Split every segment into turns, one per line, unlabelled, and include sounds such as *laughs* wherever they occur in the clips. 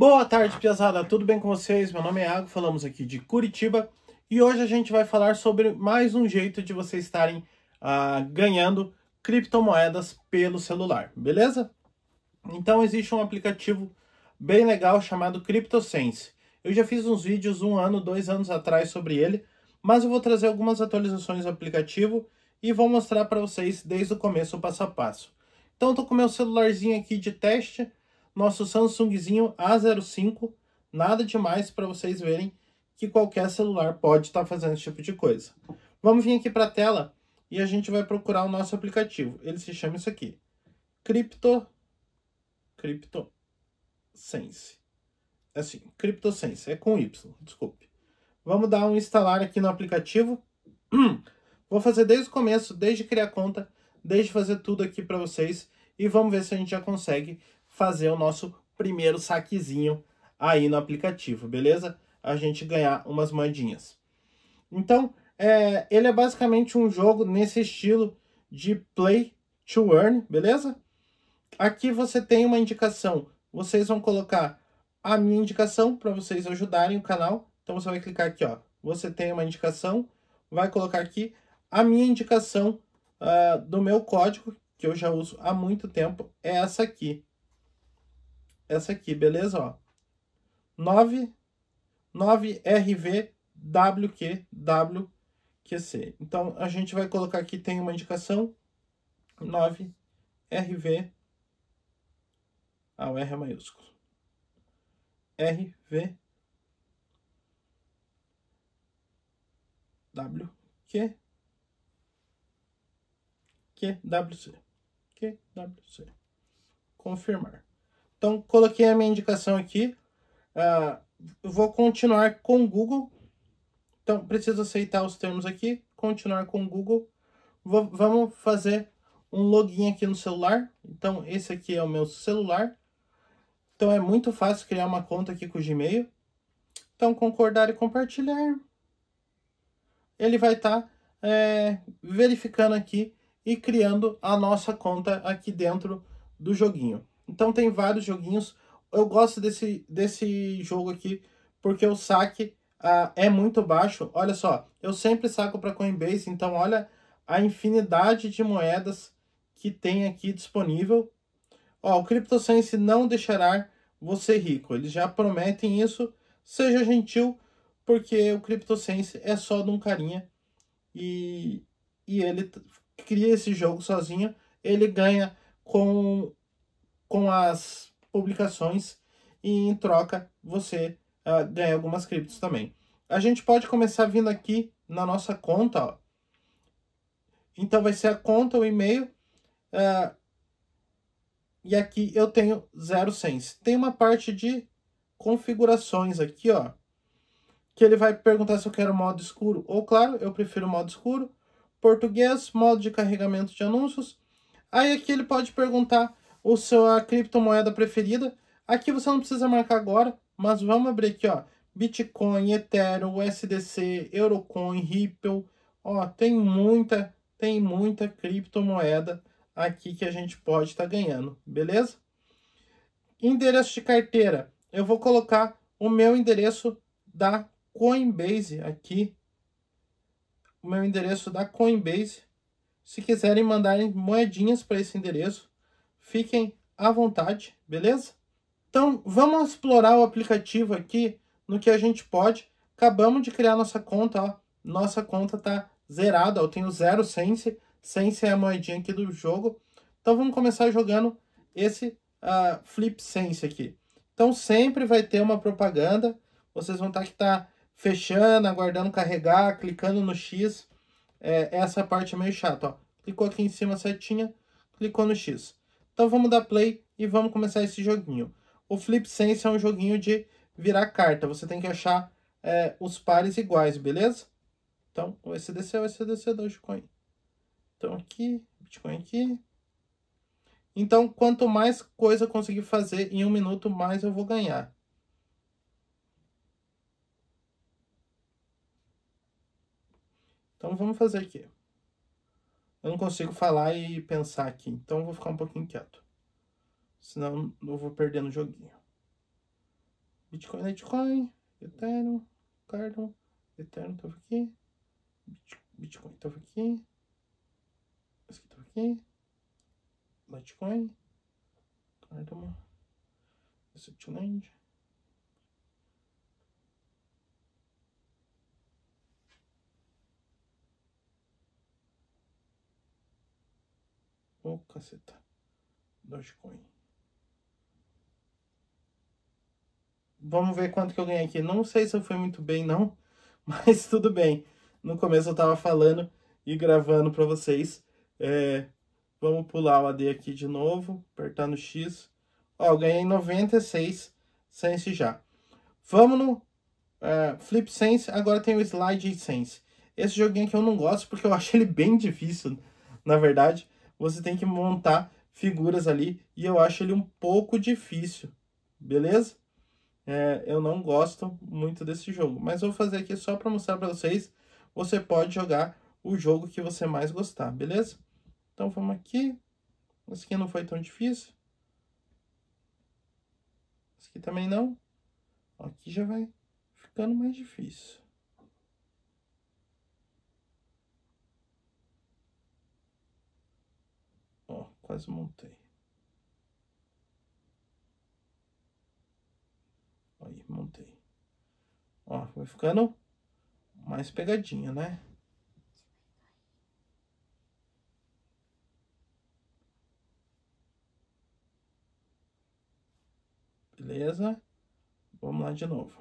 Boa tarde, piazada. Tudo bem com vocês? Meu nome é Iago, falamos aqui de Curitiba e hoje a gente vai falar sobre mais um jeito de vocês estarem ah, ganhando criptomoedas pelo celular, beleza? Então existe um aplicativo bem legal chamado CryptoSense. Eu já fiz uns vídeos um ano, dois anos atrás sobre ele, mas eu vou trazer algumas atualizações do aplicativo e vou mostrar para vocês desde o começo o passo a passo. Então estou com meu celularzinho aqui de teste, nosso Samsungzinho A05, nada demais para vocês verem que qualquer celular pode estar tá fazendo esse tipo de coisa. Vamos vir aqui para a tela e a gente vai procurar o nosso aplicativo. Ele se chama isso aqui, Crypto, Crypto Sense. Assim, CryptoSense, é com Y, desculpe. Vamos dar um instalar aqui no aplicativo. *clears throat* Vou fazer desde o começo, desde criar conta, desde fazer tudo aqui para vocês e vamos ver se a gente já consegue fazer o nosso primeiro saquezinho aí no aplicativo, beleza? A gente ganhar umas moedinhas. Então, é, ele é basicamente um jogo nesse estilo de play to earn, beleza? Aqui você tem uma indicação. Vocês vão colocar a minha indicação para vocês ajudarem o canal. Então você vai clicar aqui, ó. Você tem uma indicação, vai colocar aqui a minha indicação uh, do meu código, que eu já uso há muito tempo, é essa aqui. Essa aqui, beleza? Ó. 9, 9RVWQWQC. Então, a gente vai colocar aqui, tem uma indicação, 9RV, ah, o R é maiúsculo. RV W Q QWC. QWC. Confirmar. Então, coloquei a minha indicação aqui. Uh, vou continuar com o Google. Então, preciso aceitar os termos aqui. Continuar com o Google. Vamos fazer um login aqui no celular. Então, esse aqui é o meu celular. Então, é muito fácil criar uma conta aqui com o Gmail. Então, concordar e compartilhar. Ele vai estar tá, é, verificando aqui e criando a nossa conta aqui dentro do joguinho. Então tem vários joguinhos. Eu gosto desse, desse jogo aqui porque o saque uh, é muito baixo. Olha só, eu sempre saco para Coinbase, então olha a infinidade de moedas que tem aqui disponível. Ó, o CryptoSense não deixará você rico. Eles já prometem isso. Seja gentil, porque o CryptoSense é só de um carinha e, e ele cria esse jogo sozinho, ele ganha com, com as publicações e em troca você uh, ganha algumas criptos também. A gente pode começar vindo aqui na nossa conta, ó. Então vai ser a conta, o e-mail. Uh, e aqui eu tenho zero sense. Tem uma parte de configurações aqui, ó. Que ele vai perguntar se eu quero modo escuro ou claro. Eu prefiro modo escuro português, modo de carregamento de anúncios. Aí aqui ele pode perguntar o seu a criptomoeda preferida. Aqui você não precisa marcar agora, mas vamos abrir aqui, ó. Bitcoin, Ethereum, USDC, Eurocoin, Ripple. Ó, tem muita, tem muita criptomoeda aqui que a gente pode estar tá ganhando, beleza? Endereço de carteira. Eu vou colocar o meu endereço da Coinbase aqui o meu endereço da Coinbase. Se quiserem mandarem moedinhas para esse endereço, fiquem à vontade, beleza? Então, vamos explorar o aplicativo aqui no que a gente pode. Acabamos de criar nossa conta, ó. Nossa conta tá zerada, eu tenho zero Sense. Sense é a moedinha aqui do jogo. Então, vamos começar jogando esse uh, Flip Sense aqui. Então, sempre vai ter uma propaganda. Vocês vão estar tá que tá fechando, aguardando carregar, clicando no X. É, essa parte é meio chata, ó. Clicou aqui em cima setinha, clicou no X. Então vamos dar play e vamos começar esse joguinho. O Flip Sense é um joguinho de virar carta. Você tem que achar é, os pares iguais, beleza? Então, o SDC é o SDC do Bitcoin. Então aqui, Bitcoin aqui. Então, quanto mais coisa eu conseguir fazer em um minuto, mais eu vou ganhar. Então vamos fazer aqui. Eu não consigo falar e pensar aqui, então eu vou ficar um pouquinho quieto. Senão eu vou perder no joguinho. Bitcoin, Litecoin, Ethereum, Cardano, Ethereum tava aqui, Bitcoin tava aqui, esse aqui tava aqui, Litecoin, Cardano, esse Ô, oh, caceta. Dogecoin. Vamos ver quanto que eu ganhei aqui. Não sei se eu fui muito bem, não. *laughs* Mas tudo bem. No começo eu tava falando e gravando para vocês. É, vamos pular o AD aqui de novo. Apertar no X. Ó, eu ganhei 96 Sense já. Vamos no uh, Flip Sense. Agora tem o Slide Sense. Esse joguinho aqui eu não gosto porque eu *laughs* acho ele bem difícil, na verdade você tem que montar figuras ali e eu acho ele um pouco difícil, beleza? É, eu não gosto muito desse jogo, mas vou fazer aqui só para mostrar para vocês. Você pode jogar o jogo que você mais gostar, beleza? Então vamos aqui. Esse aqui não foi tão difícil. Esse aqui também não. Aqui já vai ficando mais difícil. Ó, quase montei. Aí, montei. Ó, vai ficando mais pegadinha, né? Beleza? Vamos lá de novo.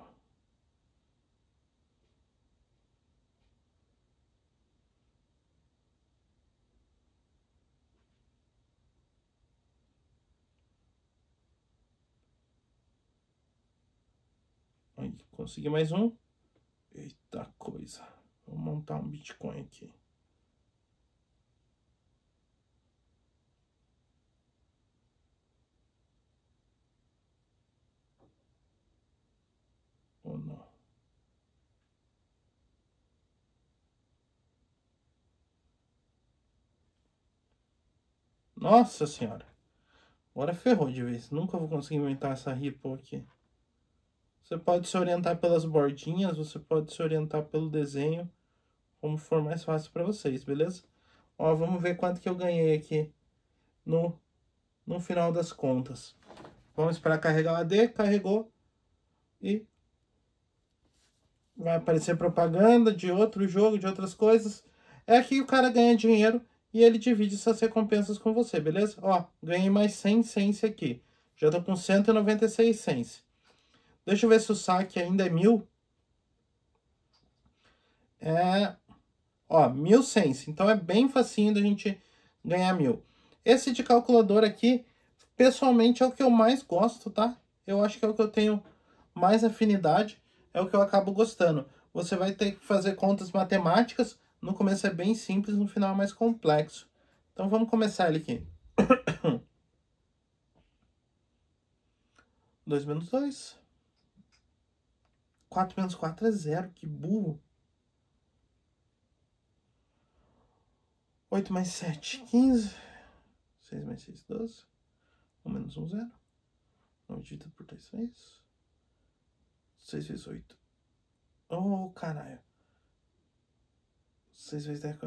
Aí, consegui mais um. Eita coisa. Vou montar um Bitcoin aqui. Ou não? Nossa senhora. Agora ferrou de vez. Nunca vou conseguir inventar essa Ripple aqui. Você pode se orientar pelas bordinhas, você pode se orientar pelo desenho, como for mais fácil para vocês, beleza? Ó, vamos ver quanto que eu ganhei aqui no, no final das contas. Vamos esperar carregar o AD, carregou e vai aparecer propaganda de outro jogo, de outras coisas. É que o cara ganha dinheiro e ele divide essas recompensas com você, beleza? Ó, ganhei mais 100 cents aqui. Já tô com 196 cents. Deixa eu ver se o saque ainda é mil. É, ó, mil cents. Então é bem facinho da gente ganhar mil. Esse de calculador aqui, pessoalmente, é o que eu mais gosto, tá? Eu acho que é o que eu tenho mais afinidade, é o que eu acabo gostando. Você vai ter que fazer contas matemáticas, no começo é bem simples, no final é mais complexo. Então vamos começar ele aqui. *coughs* 2 menos 2. 4 menos 4 é zero, que burro. 8 mais 7, 15. 6 mais 6, 12. 1 menos 1, 0. 9 dividido por 3, 6. 6 vezes 8. Oh, caralho. 6 vezes 10,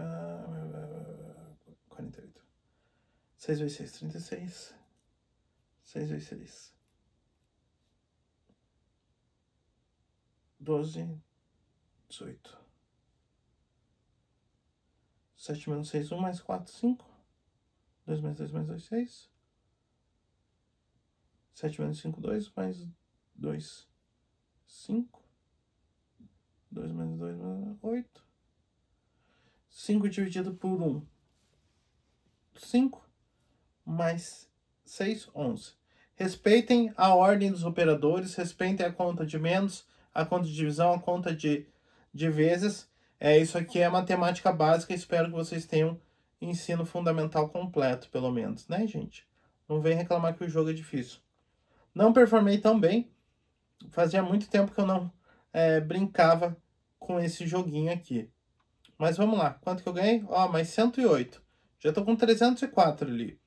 48. 6 vezes 6, 36. 6 vezes 6. 12, 18. 7 menos 6, 1 mais 4, 5. 2 mais 2 mais 2, 6. 7 menos 5, 2 mais 2, 5. 2 menos 2 mais 8. 5 dividido por 1, 5. Mais 6, 11. Respeitem a ordem dos operadores, respeitem a conta de menos a conta de divisão, a conta de, de vezes. É, isso aqui é matemática básica, espero que vocês tenham ensino fundamental completo, pelo menos, né, gente? Não vem reclamar que o jogo é difícil. Não performei tão bem. Fazia muito tempo que eu não é, brincava com esse joguinho aqui. Mas vamos lá. Quanto que eu ganhei? Ó, mais 108. Já tô com 304 ali.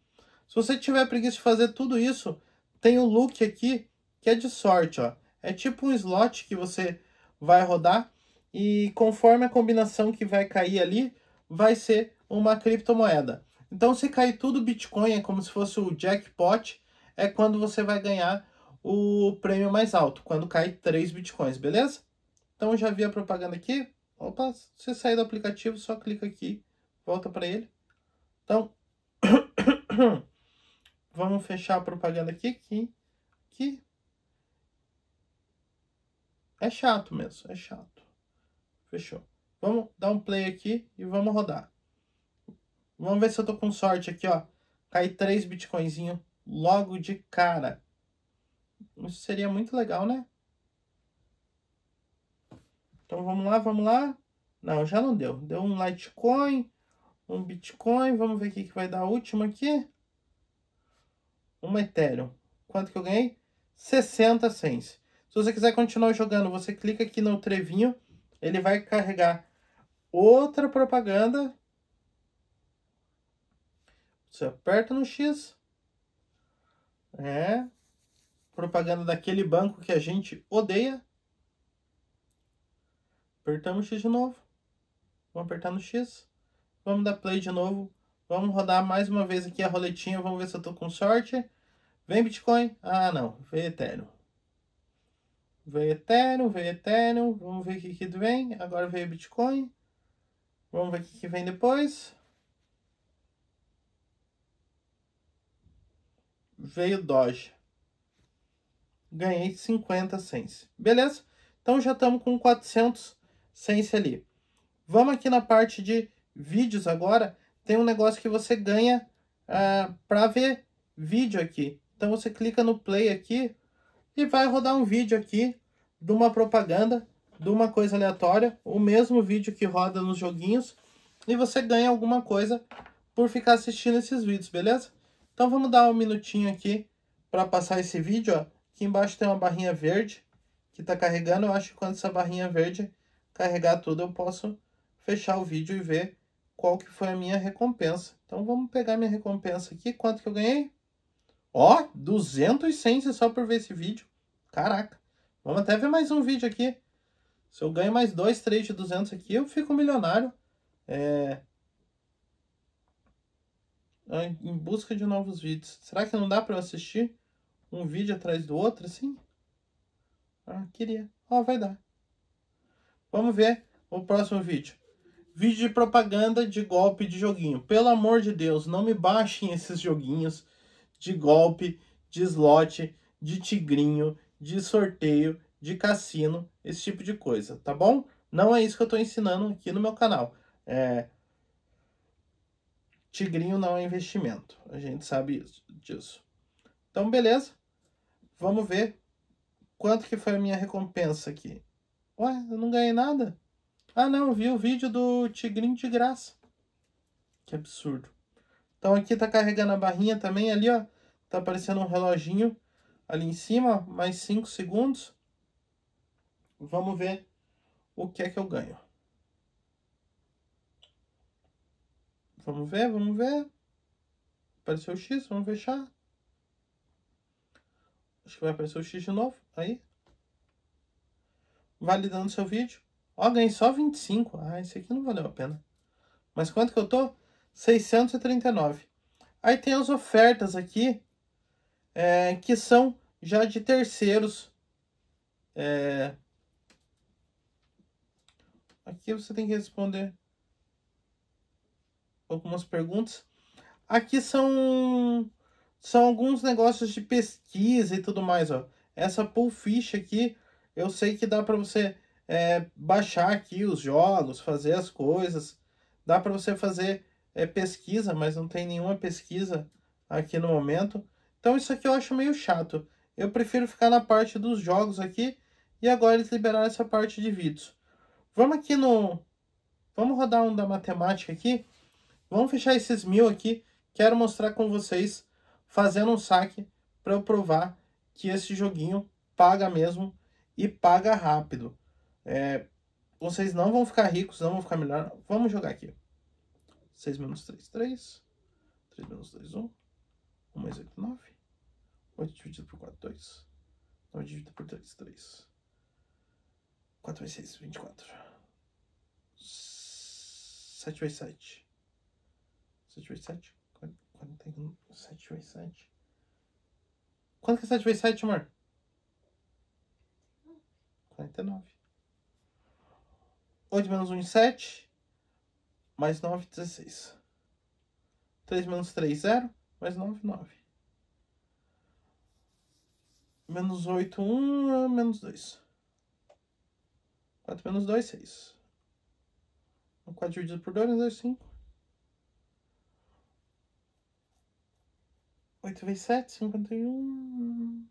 Se você tiver preguiça de fazer tudo isso, tem o look aqui que é de sorte, ó É tipo um slot que você vai rodar e conforme a combinação que vai cair ali, vai ser uma criptomoeda. Então, se cair tudo Bitcoin, é como se fosse o jackpot, é quando você vai ganhar o prêmio mais alto, quando cai 3 Bitcoins, beleza? Então, já vi a propaganda aqui. Opa, se você sair do aplicativo, só clica aqui, volta para ele. Então, *coughs* vamos fechar a propaganda aqui, aqui, aqui. É chato mesmo, é chato. Fechou. Vamos dar um play aqui e vamos rodar. Vamos ver se eu tô com sorte aqui, ó. Cai 3 bitcoinzinho logo de cara. Isso seria muito legal, né? Então vamos lá, vamos lá. Não, já não deu. Deu um Litecoin, um Bitcoin. Vamos ver o que vai dar a última aqui. Uma Ethereum. Quanto que eu ganhei? 60 cents. Se você quiser continuar jogando, você clica aqui no trevinho. Ele vai carregar outra propaganda. Você aperta no X. É. Propaganda daquele banco que a gente odeia. Apertamos X de novo. Vamos apertar no X. Vamos dar play de novo. Vamos rodar mais uma vez aqui a roletinha. Vamos ver se eu tô com sorte. Vem Bitcoin. Ah, não. Veio Ethereum. Veio Ethereum, veio Ethereum. Vamos ver o que, que vem. Agora veio Bitcoin. Vamos ver o que, que vem depois. Veio Doge. Ganhei 50 cents. Beleza? Então já estamos com 400 Sense ali. Vamos aqui na parte de vídeos agora. Tem um negócio que você ganha uh, ah, para ver vídeo aqui. Então você clica no play aqui e vai rodar um vídeo aqui de uma propaganda, de uma coisa aleatória. O mesmo vídeo que roda nos joguinhos. E você ganha alguma coisa por ficar assistindo esses vídeos, beleza? Então vamos dar um minutinho aqui para passar esse vídeo. Ó. Aqui embaixo tem uma barrinha verde que está carregando. Eu acho que quando essa barrinha verde carregar tudo, eu posso fechar o vídeo e ver qual que foi a minha recompensa. Então vamos pegar minha recompensa aqui. Quanto que eu ganhei? Ó, 200 cents só por ver esse vídeo. Caraca. Vamos até ver mais um vídeo aqui. Se eu ganho mais dois, três de 200 aqui, eu fico milionário. É... Em busca de novos vídeos. Será que não dá para eu assistir um vídeo atrás do outro assim? Ah, queria. Ó, vai dar. Vamos ver o próximo vídeo. Vídeo de propaganda de golpe de joguinho. Pelo amor de Deus, não me baixem esses joguinhos de golpe, de slot, de tigrinho, de sorteio, de cassino, esse tipo de coisa, tá bom? Não é isso que eu estou ensinando aqui no meu canal. É... Tigrinho não é investimento. A gente sabe isso, disso. Então, beleza. Vamos ver quanto que foi a minha recompensa aqui. Ué, eu não ganhei nada? Ah, não, vi o vídeo do Tigrinho de graça. Que absurdo. Então aqui tá carregando a barrinha também, ali ó, tá aparecendo um reloginho ali em cima, mais 5 segundos. Vamos ver o que é que eu ganho. Vamos ver, vamos ver. Apareceu o X, vamos fechar. Acho que vai aparecer o X de novo. Aí, validando seu vídeo. Ó, ganhei só 25. Ah, esse aqui não valeu a pena. Mas quanto que eu tô? 639. Aí tem as ofertas aqui, é, que são já de terceiros. É... Aqui você tem que responder algumas perguntas. Aqui são, são alguns negócios de pesquisa e tudo mais, ó. Essa pull ficha aqui eu sei que dá para você é, baixar aqui os jogos, fazer as coisas. Dá para você fazer é, pesquisa, mas não tem nenhuma pesquisa aqui no momento. Então isso aqui eu acho meio chato. Eu prefiro ficar na parte dos jogos aqui. E agora eles liberaram essa parte de vídeos. Vamos aqui no... Vamos rodar um da matemática aqui. Vamos fechar esses mil aqui. Quero mostrar com vocês fazendo um saque para eu provar que esse joguinho paga mesmo e paga rápido. É, vocês não vão ficar ricos, não vão ficar melhor. Vamos jogar aqui. 6 menos 3, 3. 3 menos 2, 1. 1 mais 8, 9. 8 dividido por 4, 2. 9 dividido por 3, 3. 4 vezes 6, 24. 7 vezes 7. 7 vezes 7. 41. 7 vezes 7. Quanto que é 7 vezes 7, amor? 49. 8 menos 1, 7. Mais 9, 16. 3 menos 3, 0. Mais 9, 9. Menos 8, 1. Menos 2. 4 menos 2, 6. 4 dividido por 2, menos 2, 5. 8 vezes 7, 51.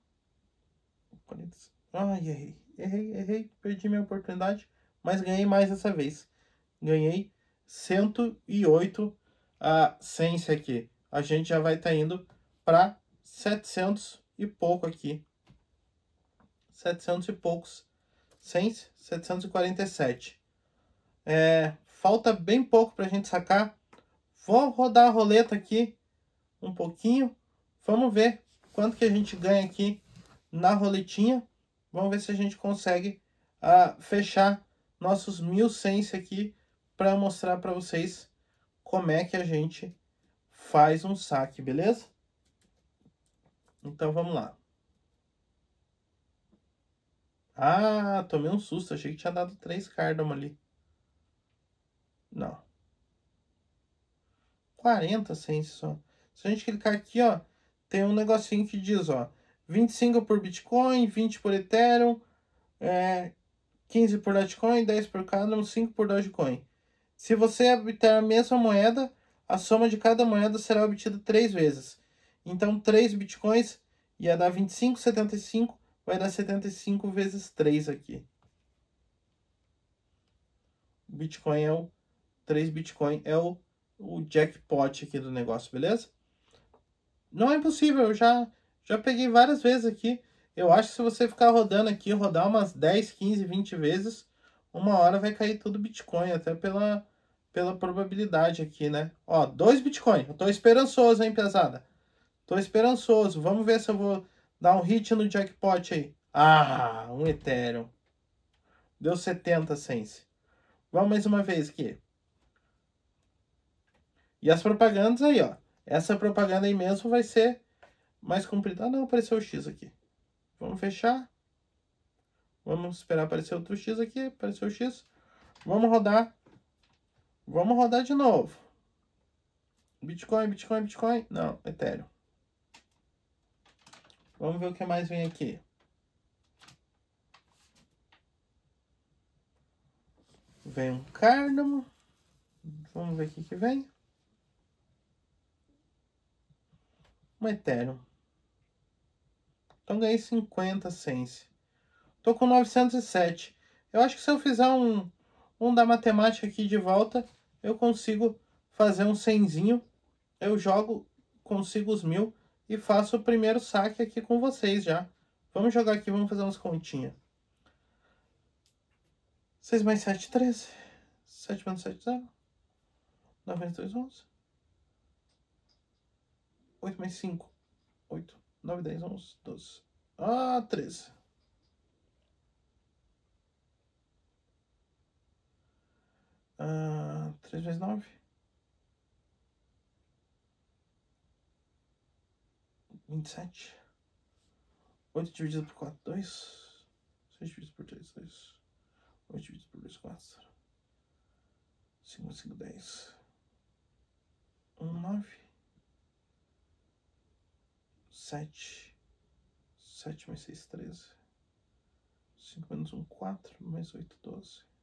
40. Ai, errei. Errei, errei. Perdi minha oportunidade. Mas ganhei mais dessa vez. Ganhei 108 a Sense aqui. A gente já vai estar tá indo para 700 e pouco aqui. 700 e poucos. Sense, 747. É, falta bem pouco para a gente sacar. Vou rodar a roleta aqui um pouquinho Vamos ver quanto que a gente ganha aqui na roletinha. Vamos ver se a gente consegue uh, fechar nossos mil sense aqui para mostrar para vocês como é que a gente faz um saque, beleza? Então vamos lá. Ah, tomei um susto. Achei que tinha dado três cardam ali. Não. 40 sense só. Se a gente clicar aqui, ó, tem um negocinho que diz, ó, 25 por Bitcoin, 20 por Ethereum, é, 15 por Litecoin, 10 por Cardano, 5 por Dogecoin. Se você obter a mesma moeda, a soma de cada moeda será obtida três vezes. Então, 3 Bitcoins ia dar 25, 75, vai dar 75 vezes 3 aqui. Bitcoin é o 3 Bitcoin é o, o jackpot aqui do negócio, beleza? Não é impossível, eu já, já peguei várias vezes aqui. Eu acho que se você ficar rodando aqui, rodar umas 10, 15, 20 vezes, uma hora vai cair tudo Bitcoin, até pela, pela probabilidade aqui, né? Ó, dois Bitcoin. Eu tô esperançoso, hein, pesada? Tô esperançoso. Vamos ver se eu vou dar um hit no jackpot aí. Ah, um Ethereum. Deu 70 sense. Vamos mais uma vez aqui. E as propagandas aí, ó. Essa propaganda aí mesmo vai ser mais comprida. Ah, não, apareceu o X aqui. Vamos fechar. Vamos esperar aparecer outro X aqui. Apareceu o X. Vamos rodar. Vamos rodar de novo. Bitcoin, Bitcoin, Bitcoin. Não, Ethereum. Vamos ver o que mais vem aqui. Vem um Cardano. Vamos ver o que que vem. um Ethereum. Então ganhei 50 Sense. Tô com 907. Eu acho que se eu fizer um, um da matemática aqui de volta, eu consigo fazer um 100zinho. Eu jogo, consigo os mil e faço o primeiro saque aqui com vocês já. Vamos jogar aqui, vamos fazer umas continhas. 6 mais 7, 13. 7 menos 7, 0. 9 menos 2, 11. 8 mais 5. 8, 9, 10, 11, 12. Ah, 13. Ah, 3 vezes 9. 27. 8 dividido por 4, 2. 6 dividido por 3, 2. 8 dividido por 2, 4. 5, 5, 10. 1, 9. 7. 7 mais 6, 13. 5 menos 1, 4. Mais 8, 12.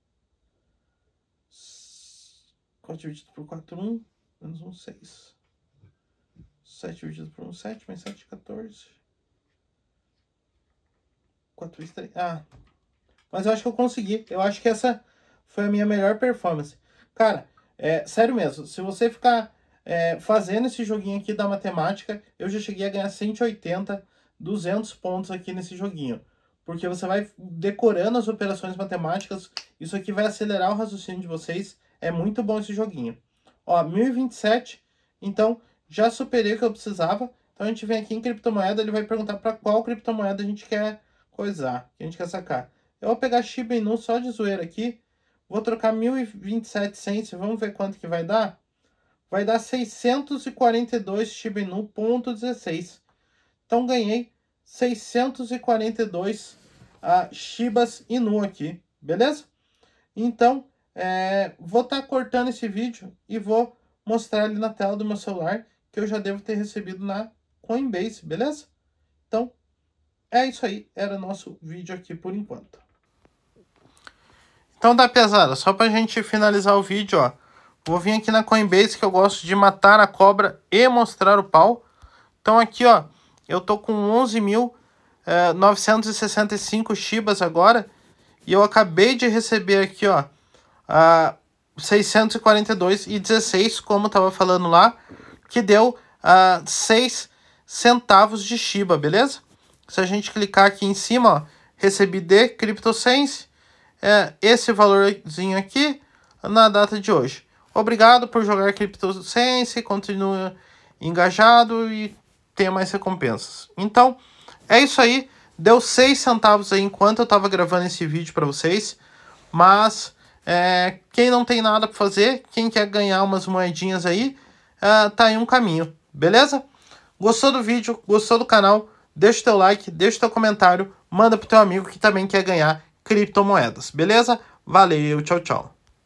4 dividido por 4, 1. Menos 1, 6. 7 dividido por 1, 7. Mais 7, 14. 4 vezes 3. Ah. Mas eu acho que eu consegui. Eu acho que essa foi a minha melhor performance. Cara, é sério mesmo. Se você ficar é, fazendo esse joguinho aqui da matemática, eu já cheguei a ganhar 180, 200 pontos aqui nesse joguinho. Porque você vai decorando as operações matemáticas, isso aqui vai acelerar o raciocínio de vocês. É muito bom esse joguinho. Ó, 1027, então já superei o que eu precisava. Então a gente vem aqui em criptomoeda, ele vai perguntar para qual criptomoeda a gente quer coisar, que a gente quer sacar. Eu vou pegar Shiba Inu só de zoeira aqui. Vou trocar 1027 cents, vamos ver quanto que vai dar? Vai dar 642 Shiba Inu ponto 16. Então ganhei 642 uh, Shibas Inu aqui, beleza? Então, é, vou estar tá cortando esse vídeo e vou mostrar ali na tela do meu celular que eu já devo ter recebido na Coinbase, beleza? Então, é isso aí. Era nosso vídeo aqui por enquanto. Então tá pesada, só pra gente finalizar o vídeo, ó. Vou vir aqui na Coinbase que eu gosto de matar a cobra e mostrar o pau. Então aqui, ó, eu tô com 11.965 é, Shibas agora. E eu acabei de receber aqui, ó, uh, 642,16, como tava falando lá, que deu uh, 6 centavos de Shiba, beleza? Se a gente clicar aqui em cima, ó, recebi de CryptoSense, é esse valorzinho aqui na data de hoje. Obrigado por jogar CryptoSense, continue engajado e tenha mais recompensas. Então, é isso aí. Deu 6 centavos aí enquanto eu estava gravando esse vídeo para vocês. Mas, é, quem não tem nada para fazer, quem quer ganhar umas moedinhas aí, é, tá aí um caminho, beleza? Gostou do vídeo, gostou do canal, deixa o teu like, deixa o teu comentário, manda pro teu amigo que também quer ganhar criptomoedas, beleza? Valeu, tchau, tchau.